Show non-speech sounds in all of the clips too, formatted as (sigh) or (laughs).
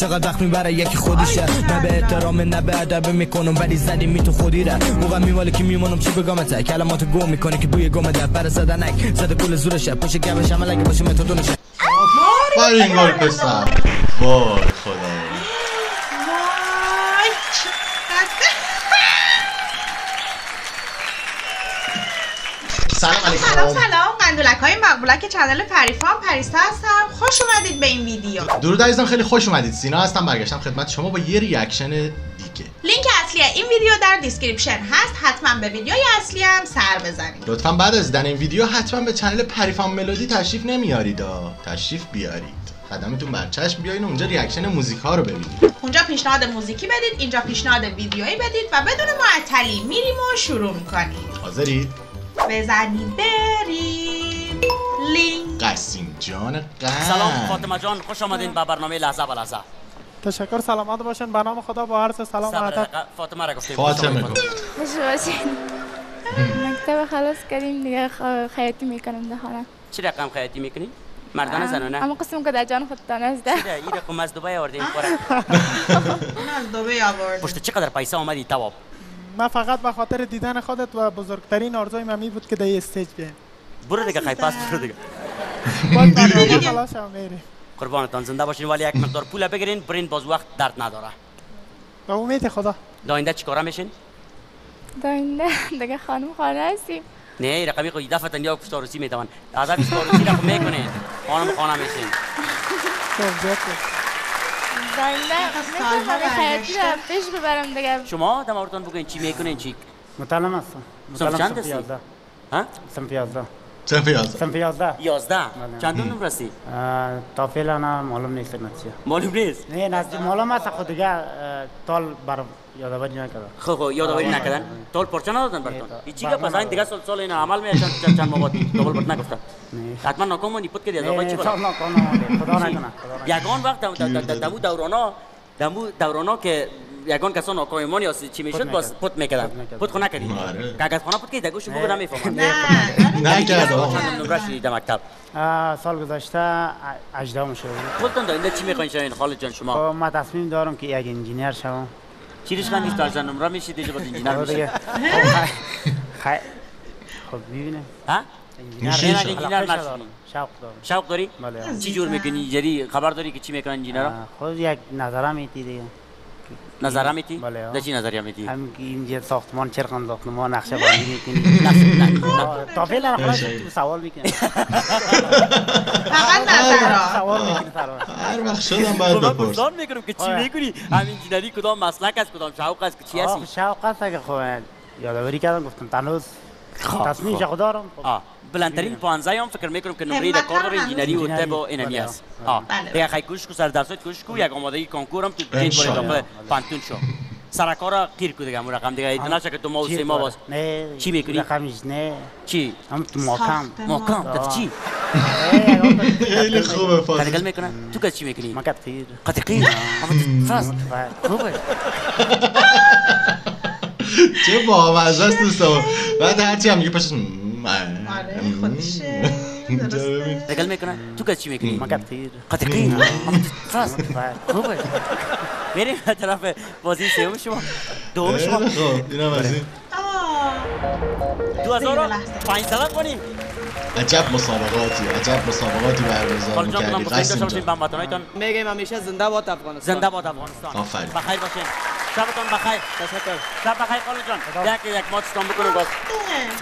چقدر وقت می‌بره یکی خودشه؟ نه به احترام نه به ادب می‌کنم ولی زدی می تو خودی ره. موقع میواله که میمونم چی بگم کلمات گم می‌کنه که بوی گم ده بر زدنک. زده کل زورشه پشت گوش عمل اگه باشه متدونشه آفرین گل پسر وای خدا وای چقدر سلام سلام علیکم. سلام قندولک های مقبولک چنل پریفام پریسا هستم. خوش اومدید به این ویدیو. درود عزیزم خیلی خوش اومدید. سینا هستم برگشتم خدمت شما با یه reaction دیگه. لینک اصلی این ویدیو در description هست حتما به ویدیوی اصلی هم سر بزنید. لطفا بعد از دیدن این ویدیو حتما به channel پریفام ملودی تشریف نمیارید. تشریف بیارید. قدمتون بر چشم بیاین اونجا reaction موزیک ها رو ببینید. اونجا پیشنهاد موزیکی بدید اینجا پیشنهاد ویدیویی بدید و بدون معطلی میریم و شروع می‌کنیم. حاضرید؟ بزنید بریم لینک قم سلام فاطمه جان خوش آمدین به برنامه لحظه به لحظه. تشکر سلامت باشین. به نام خدا با عرض سلام و. فاطمه را گفتیم فاطمه. گفت. خوش باشین. (laughs) مکتب خلاص کردیم دیگه خیاطی می‌کنم در خانه. چی رقم خیاطی می‌کنی؟ مردانه زنانه. اما قسم که در جان خودتان است ده. چی ده؟ این رقم از دبی آورده این اون از دوبه آورد (laughs) پشت چقدر پیسه آمدی؟ تواب. من فقط به خاطر دیدن خودت و بزرگترین آرزوی من می بود که در این استیج بیایم. برو دیگه خیلی پس برو دیگه. قربانتان زنده باشین ولی یک مقدار پول بگیرین برین باز وقت درد نداره. به امید خدا. داینده چیکاره میشین؟ داینده دیگه خانم خانه هستیم. نه این رقمی خود دفعه تنیا کشتاروسی می‌توان. از کشتاروسی را خود می‌کنین خانم خانه میشین. خب. داینده سالها می‌تونم برگشته. را پیش ببرم دیگه. شما دمارتان بگوین چی می‌کنین چی؟ متعلم هستم. متعلم چند؟ یازده ها؟ صنف یازده؟ صرف یازده صنف یازده؟ یازده. بله. هستی اه، تا فعلا نه معلوم نیست نتیجه معلوم نیست؟ نه نزدیک معلوم است خود دیگه اه، تال بر یادآوری نکرده خب خب یادآوری آه. نکردن. تول پرچه ندادن براتون؟ بر- که پس دیگه سال سال این عمل می چند چند چند ماه دوبل بات نگفتن نه. حتما ناکام مونی پت کردی از آقای چی خدا (laughs) نکنه خدا نکنه. یگان وقت دم- دم- دم- (laughs) دمو دورانا دمو دورانا که یگان کسان ناکامیمان یا چی می‌شد؟ باز. پت می‌کردن. پت می‌کردن. پت خو نکردی. آره. کاغذ خانه پت کردی گوش بگو نمی‌فهمم نه. نکرد نمره شدید مکتب. سال گذشته اجدام شده خودتون داینده چی می‌خواین شاین خالد جان شما. خب من تصمیم دارم که یک انجینیر شوم. چی ریش نیست تا چند نمره میشید دیگه باز انجینیر (laughs) خب دیگه. میشید خب، خب ببینیم ها میشه. انجینیر شوق دارم شوق داری؟ بله. چی جور می‌کنی؟ جری خبر داری که چی می‌کنن انجینیرها اه، خود یک نظره میتی دیگه. نظره میتی بله، در چی نظریه میتی هم که اینجا ساختمان چرخان ساختمان نقشه بندی می‌کنی. تا فعلا خلاص تو سوال می‌کنی. فقط نظرها سوال می‌کنی هر وقت شدم باید من بپرس پرسان می‌کنم که چی آره. می‌کنی؟ هم انجینری کدام مسلک است کدام شوق است که چی هستی؟ شوق است که خب یادآوری کردم گفتم تنوز تصمیم شخو دارم خب، آه. بلندترین پانزه هم فکر می‌کنم که نمره هم انجینری و. طب و اینمی بله. است بله. آه. بله. دیگه خیلی کوشش کو سر درسات کوشش کو یک آمادگی کنکور هم تو جیت بار. داخل پانتون شو. سرکارا قیر کو دیگه رقم دیگه. نشه که تو ما و سه ما؟ باز نه. چی می‌کنی؟ رقمش نه. چی؟ هم تو ماکم. در آه. چی؟ خیلی خوبه تنگل فاطمه می‌کنن تو که چی می‌کنی؟ مکت خیر قطع قیر. فاست خوبه. (laughs) چه بامزه است دوستان بعد هرچی هم میگه پشت آره خودشه درسته می‌کنن تو که چی می‌کنی قطع قیر اما فاست خوبه بریم به طرف بازی سوم شما دوم شما خوب اینم از این. دو. پنج سالت کنیم عجب مسابقاتی عجب مسابقاتی برگزار جان می‌کردی باشین جان. میگیم همیشه زنده باد افغانستان. زنده باد افغانستان. آفرین. بخیر باشین. شبتون بخیر. تشکر. شب بخیر خالد جان. یک یک ماتستان بکنم باز.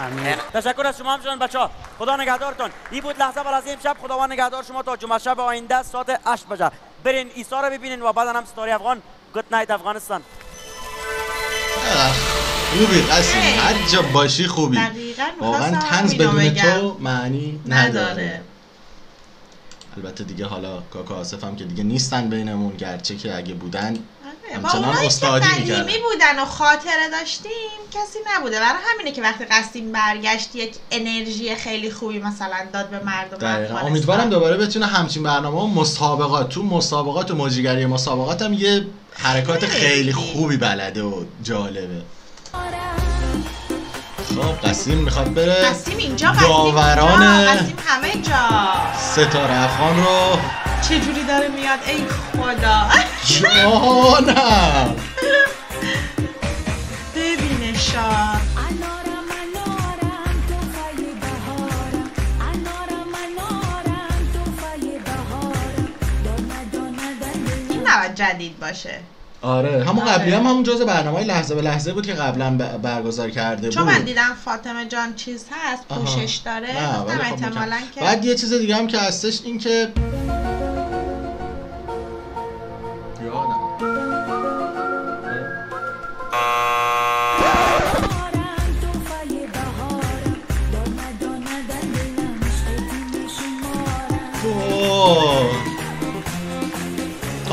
امین تشکر از شما همچنان بچه ها خدا نگهدارتان این بود لحظه بر از شب خداوند نگهدار شما تا جمعه شب آینده ساعت 8 بجه. برین ایسا رو ببینین و بعدا هم ستاری افغان. گود نایت افغانستان. خوبی قسیم هر جا باشی خوبی. واقعا تنز بدون. تو معنی نداره. البته دیگه حالا کاکا آصف هم که دیگه نیستن بینمون گرچه که اگه بودن آره، همچنان استادی می‌کردن. بودن و خاطره داشتیم کسی نبوده. برای همینه که وقتی قصدیم برگشت یک انرژی خیلی خوبی مثلا داد به مردم. دقیقا. امیدوارم دوباره بتونه همچین برنامه و مسابقات. تو مسابقات و مجریگری مسابقات هم یه حرکات خیلی خوبی بلده و جالبه. خب قسیم می‌خواد بره. قسیم اینجا قسیم داوران اینجا قسیم همه جا. ستاره افغان رو. چجوری داره میاد؟ ای خدا. جانم (laughs) ببینشان این نباید جدید باشه. آره همون آره. قبلی هم همون جزء برنامه لحظه به لحظه بود که قبلا برگزار کرده چون بود من دیدم فاطمه جان چیز هست. پوشش داره نه، ولی گفتم خب احتمالا. که بعد یه چیز دیگه هم که هستش این که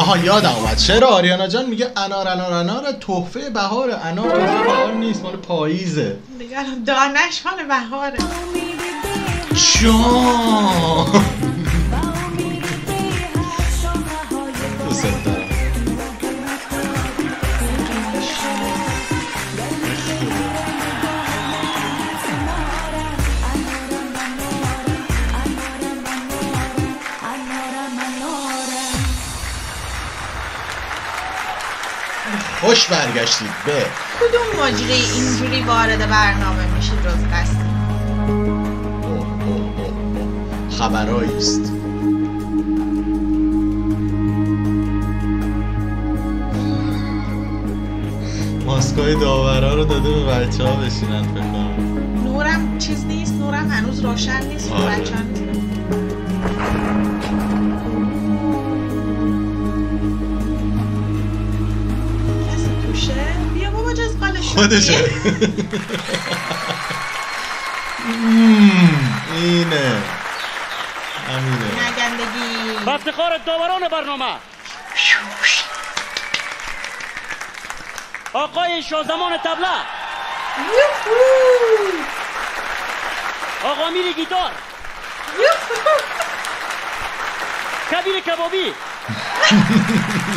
آها یادم اومد چرا؟ آریانا جان میگه انار انار انار تحفه بهار. انار تحفه بهار نیست مال پاییزه. دیگه دانش مال بهاره. جان خوش برگشتید به. کدوم مجری اینجوری وارد برنامه میشه جز قصد؟ اوه، اوه، اوه، اوه. خبرایی است. ماسکای داورا رو داده به بچه ها بشینن فکر کنم. نورم چیز نیست نورم هنوز روشن نیست آره. بچه ها نیست. خودشه. اینه. همینه نگندگی. افتخار داوران برنامه. آقای شازمان تبله! آقا میر گیتار! کبیر کبابی. (laughs)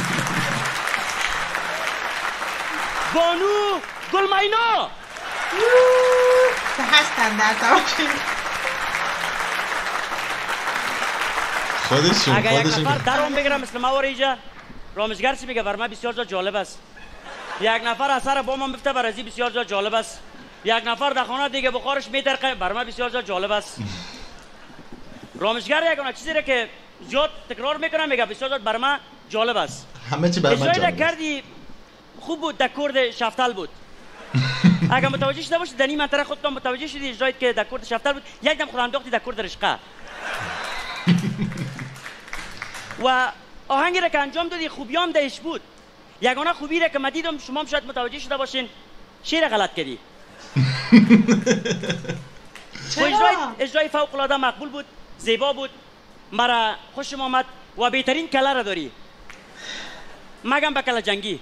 بانو گلمینا که هستن در تماشین خودشون اگر یک نفر درام بگیرم مثل موار اینجا رامزگر چی میگه؟ بر من بسیار جا جالب است. یک نفر اثر با من بفته بر ازی بسیار جا جالب است. یک نفر در خانه دیگه بخارش میترقه بر من بسیار جا جالب است. رامزگر یکونه چیزی را که زیاد تکرار می‌کنم میگه بسیار جا بر من جالب است. همه چی بر من اجرای جالب است. کردی خوب بود در کرد شفتل بود. اگر متوجه شده باشی در این منطقه خودتان متوجه شدی اجرایی که در کرد بود. یک دم خود انداختی در کرد رشقه. و آهنگی را که انجام دادی خوبیام دهش بود. یگانه خوبی را که من دیدم شما هم شاید متوجه شده باشین. شعر غلط کردی؟ (laughs) اجرای؟ اجرای فوق العاده مقبول بود زیبا بود. مرا خوشم آمد و بهترین کله را داری. مگم به کله جنگی.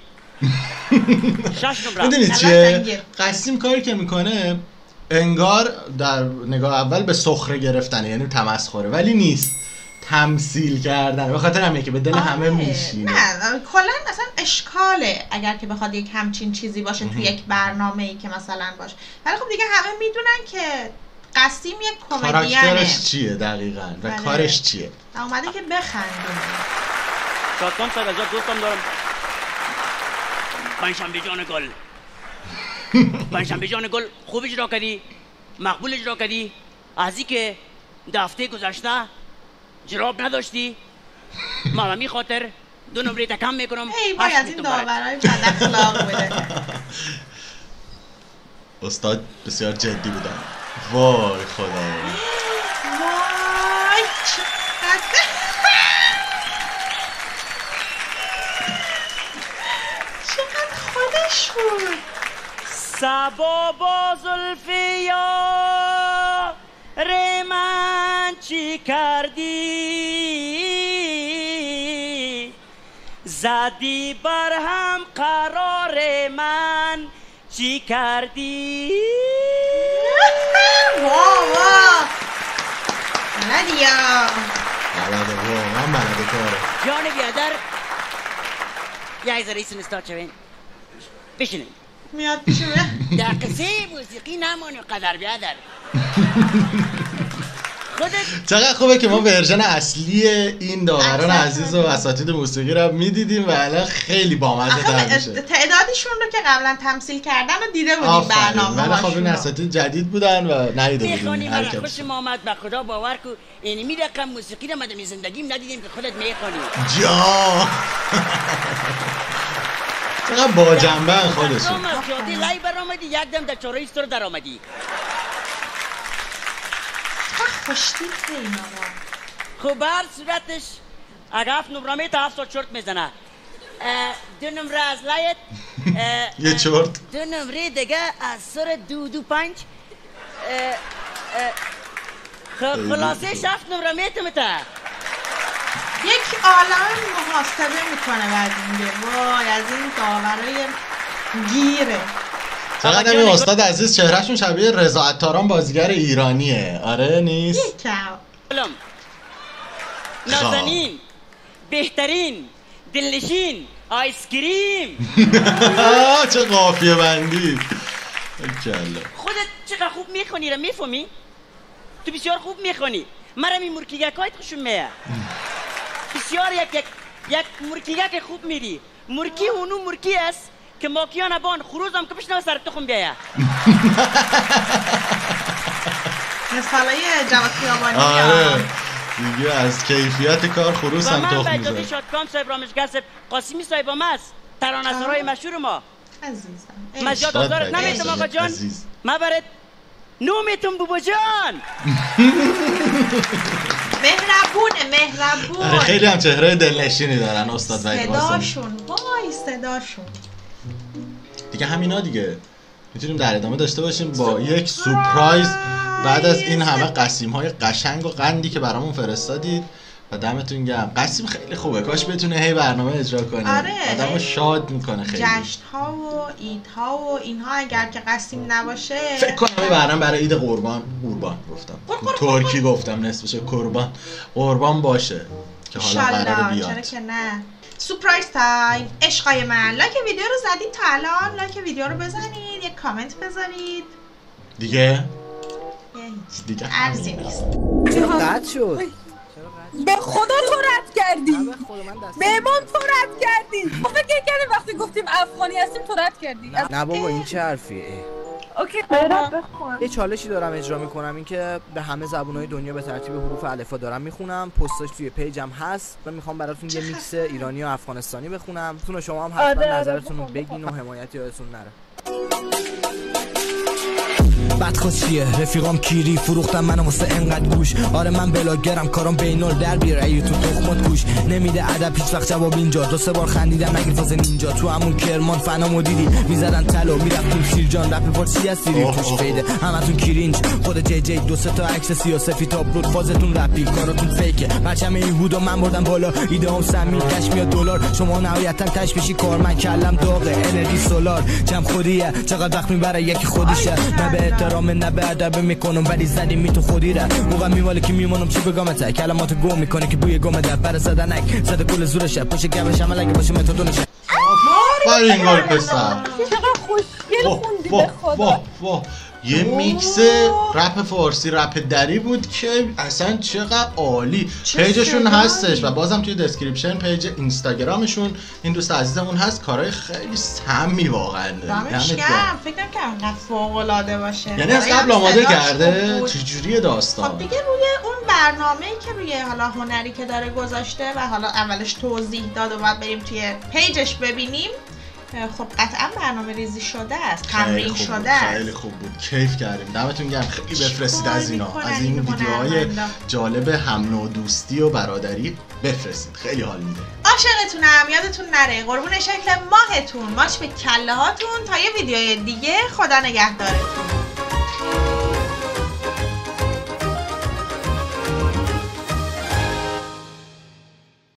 می‌دونید چیه. قسیم کاری که می‌کنه انگار در نگاه اول به سخره گرفتنه یعنی تمسخره ولی نیست. تمثیل کردن به خاطر همینه که به دل همه آره. میشینه. نه کلا اصلا اشکاله اگر که بخواد یک همچین چیزی باشه تو یک برنامه ای که مثلا باشه. ولی خب دیگه همه می‌دونن که قسیم یک کمدینه. کاراکترش چیه دقیقا؟ و بله. کارش چیه؟ اومده که بخندیم شادکام جا دوستم دارم. پنجشنبه جان گل. (laughs) پنجشنبه جان گل خوب اجرا کردی؟ مقبول اجرا کردی؟ از این که دفته گذشته جراب نداشتی؟ من می خاطر دو نمره کم می‌کنم. ای از این. داورای بد (laughs) استاد بسیار جدی بودن وای خدا سبا با زلفیا من چی کردی؟ زدی بر هم قرار من چی کردی؟ وا وا بلدیا بلده واقعا بلده کاره جان بیادر شوین. بشینیم میاد پیش من. در قصه موسیقی نمانی قدر بیادر. خودت چقدر خوبه که ما ورژن اصلی این داوران عزیز و اساتید موسیقی رو می‌دیدیم و الان خیلی بامزه تر میشه. تعدادشون رو که قبلا تمثیل کردن و دیده بودیم برنامه ولی خب این اساتید جدید بودن و ندیده بودیم. هر کس. خوشم آمد به خدا باور کو. یعنی می رقم موسیقی رو مدام زندگیم ندیدیم که خودت می‌خوانی. جا چقدر با جنبه خودشون جاده لای برآمدی یک دم در چاره ایستور در آمدی خوشتیپ اینا خب به هر صورتش اگه هفت نمرامه تا هفت تا چرت می‌زنه. دو نمره از لایت یه چرت. دو نمره دیگه از سر دو دو پنج. اه، اه، خ- خلاصه هفت نمره میتم تا یک عالم محاسبه می‌کنه بعد میگه وای از این داورای گیره. چقدر این استاد عزیز چهرهشون شبیه رضا عطاران بازیگر ایرانیه. آره نیست؟ یکم. علم نازنین بهترین دلنشین آیسکریم. (laughs) چه قافیه بندی. خودت چقدر خوب می‌خونی را می‌فهمی تو بسیار خوب می‌خونی. مرا می مرکیگک هایت خوشم میه بسیار یک یک یک مرکیگک خوب میری. مرکی اونو مرکی است که ماکیان بان خروز هم که بشنو سر تخم بیایه. مثالای جواد خیابانی آره. دیگه از کیفیت کار خروس و هم من به تخم اجازه می‌ذاره شادکام صاحب رامشگر صاحب قاسمی صاحب هم است. ترانه‌سرای مشهور ما. عزیزم. مجاد. آزارت. نمیتم آقا جان. ما برات نومیتم بابا جان. (laughs) مهربونه مهربون. آره خیلی هم چهره دلنشینی دارن استاد وحید قاسمی صداشون. وای صداشون. دیگه همینا دیگه. می‌تونیم در ادامه داشته باشیم با یک سورپرایز بعد از این همه قسیم های قشنگ و قندی که برامون فرستادید. دمتون گرم. قسیم خیلی خوبه. کاش بتونه هی برنامه اجرا کنه. آره. آدمو شاد می‌کنه خیلی. جشن ها و عید ها و اینها اگر که قسیم نباشه. فکر کنم این برنامه برای عید قربان قربان گفتم. ترکی گفتم نصفش قربان. قربان باشه که حالا قرار انشالله چرا بیاد. که نه. surprise time. عشقای من. لایک ویدیو رو زدید تا الان. لایک ویدیو رو بزنید. یک کامنت بذارید. دیگه؟ هیچ دیگه عرضی. نیست. قطع شد؟ به خدا تو رد کردی. به امام تو رد کردی. ما فکر کردیم وقتی گفتیم افغانی هستیم تو رد کردی. نه. بابا این چه حرفیه؟ okay. یه چالشی دارم اجرا می‌کنم. این که به همه زبونهای دنیا به ترتیب حروف الفبا دارم می‌خونم. پستاش توی page م هست. و می‌خوام براتون یه میکس ایرانی و افغانستانی بخونم. تون شما هم حتما آره، آره، نظرتون رو بگین و حمایت یادتون نره. بدخواد چیه؟ رفیقام کیری فروختم منو واسه انقدر گوش. آره من بلاگرم کارم بینال در بیار. ای تو تخمات گوش. نمیده ادب هیچ وقت جواب اینجا. دو سه بار خندیدم نگیر فاز نینجا. تو همون کرمان فنامو دیدی. می‌زدن طلا می‌رفتیم شیرجان رپ فارسی هستی؟ اوه، توش. فیده. همتون کیرینج. خود جی جی دو سه تا عکس سیاسفید آپلود فازتون رپی. کاراتون فیکه. پرچم یهود و من بردم بالا. ایده هم سمی کش میاد دلار. شما نهایتا تش بشی کار. من کلم داغه. انرژی سولار. جمع خودیه. چقدر وقت می‌بره؟ یکی خودیشه. نه به احترام نه به ادب می‌کنم ولی زدی می تو خودی ره موقع میماله که میمونم چی بگم تا کلمات گم می‌کنه که بوی گم ده بر زدنک زده کل زورشه پشت گبش عمل اگه باشه متدونشه آفرین گل پسر چقدر خوشگل خوندی به خدا. یه میکس رپ فارسی رپ دری بود که اصلا چقدر عالی. page شون. هستش و بازم توی description page اینستاگرامشون این دوست عزیزمون هست. کارهای خیلی سمی واقعا. دمش گرم. فکر نکنم فوق العاده باشه. یعنی از برایم قبل آماده کرده. چجوری خب داستان دیگه روی اون برنامه که روی حالا هنری که داره گذاشته و حالا اولش توضیح داد و بعد بریم توی پیجش ببینیم. خب قطعا برنامه ریزی شده است خیلی تمرین شده است. خیلی خوب بود. کیف کردیم. دمتون گرم. خیلی بفرستید از اینا. از این ویدیوهای؟ جالب هم نوع دوستی و برادری بفرستید. خیلی حال میده. عاشقتونم. یادتون نره. قربون شکل ماهتون. ماچ به کله هاتون تا یه ویدیوی دیگه. خدا نگهدارتون.